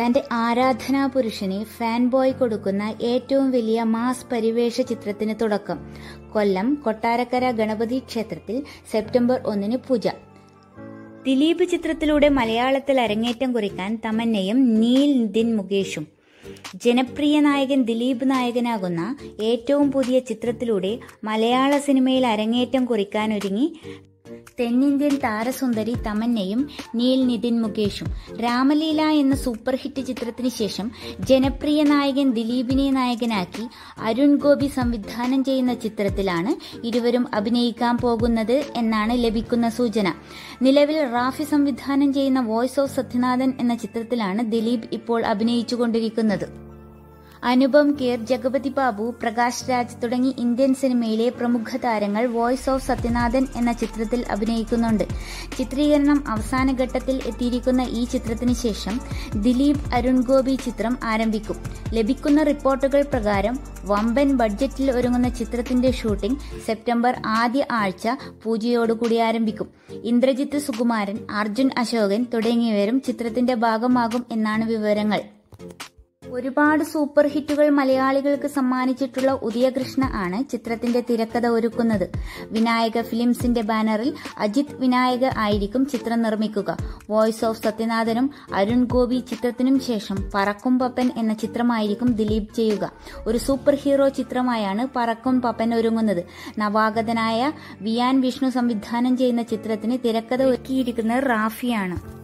തന്റെ ആരാധനാ പുരുഷനെ ഫാൻ ബോയ് കൊടുക്കുന്ന ഏറ്റവും വലിയ മാസ് പരിവേഷ ചിത്രത്തിന് തുടക്കം. കൊല്ലം കൊട്ടാരക്കര ഗണപതി ക്ഷേത്രത്തിൽ സെപ്റ്റംബർ ഒന്നിന് പൂജ. ദിലീപ് ചിത്രത്തിലൂടെ മലയാളത്തിൽ അരങ്ങേറ്റം കുറിക്കാൻ തമന്നയും നീൽ നിതിൻ മുകേഷും. ജനപ്രിയ നായകൻ ദിലീപ് നായകനാകുന്ന ഏറ്റവും പുതിയ ചിത്രത്തിലൂടെ മലയാള സിനിമയിൽ അരങ്ങേറ്റം കുറിക്കാനൊരുങ്ങി തെന്നിന്ത്യൻ താരസുന്ദരി തമന്നയും നീൽ നിതിൻ മുകേഷും. രാമലീല എന്ന സൂപ്പർ ഹിറ്റ് ചിത്രത്തിന് ശേഷം ജനപ്രിയ നായകൻ ദിലീപിനെ നായകനാക്കി അരുൺ ഗോപി സംവിധാനം ചെയ്യുന്ന ചിത്രത്തിലാണ് ഇരുവരും അഭിനയിക്കാൻ പോകുന്നത് എന്നാണ് ലഭിക്കുന്ന സൂചന. നിലവിൽ റാഫി സംവിധാനം ചെയ്യുന്ന വോയിസ് ഓഫ് സത്യനാഥൻ എന്ന ചിത്രത്തിലാണ് ദിലീപ് ഇപ്പോൾ അഭിനയിച്ചുകൊണ്ടിരിക്കുന്നത്. അനുപം കേർ ജഗപതി ബാബു പ്രകാശ് രാജ് തുടങ്ങി ഇന്ത്യൻ സിനിമയിലെ പ്രമുഖ താരങ്ങൾ വോയിസ് ഓഫ് സത്യനാഥൻ എന്ന ചിത്രത്തിൽ അഭിനയിക്കുന്നുണ്ട്. ചിത്രീകരണം അവസാന ഘട്ടത്തിൽ എത്തിയിരിക്കുന്ന ഈ ചിത്രത്തിന് ശേഷം ദിലീപ് അരുൺ ഗോപി ചിത്രം ആരംഭിക്കും. ലഭിക്കുന്ന റിപ്പോർട്ടുകൾ പ്രകാരം വമ്പൻ ബഡ്ജറ്റിൽ ഒരുങ്ങുന്ന ചിത്രത്തിന്റെ ഷൂട്ടിംഗ് സെപ്റ്റംബർ ആദ്യ ആഴ്ച പൂജയോടുകൂടി ആരംഭിക്കും. ഇന്ദ്രജിത്ത് സുകുമാരൻ അർജുൻ അശോകൻ തുടങ്ങിയവരും ചിത്രത്തിന്റെ ഭാഗമാകും എന്നാണ് വിവരങ്ങൾ. ഒരുപാട് സൂപ്പർ ഹിറ്റുകൾ മലയാളികൾക്ക് സമ്മാനിച്ചിട്ടുള്ള ഉദയകൃഷ്ണ ആണ് ചിത്രത്തിന്റെ തിരക്കഥ ഒരുക്കുന്നത്. വിനായക ഫിലിംസിന്റെ ബാനറിൽ അജിത് വിനായക ആയിരിക്കും ചിത്രം നിർമ്മിക്കുക. വോയിസ് ഓഫ് സത്യനാഥനും അരുൺ ഗോപി ചിത്രത്തിനും ശേഷം പറക്കും പപ്പൻ എന്ന ചിത്രമായിരിക്കും ദിലീപ് ചെയ്യുക. ഒരു സൂപ്പർ ഹീറോ ചിത്രമായാണ് പറക്കും പപ്പൻ ഒരുങ്ങുന്നത്. നവാഗതനായ വിയാൻ വിഷ്ണു സംവിധാനം ചെയ്യുന്ന ചിത്രത്തിന് തിരക്കഥ ഒരുക്കിയിരിക്കുന്നത് റാഫിയാണ്.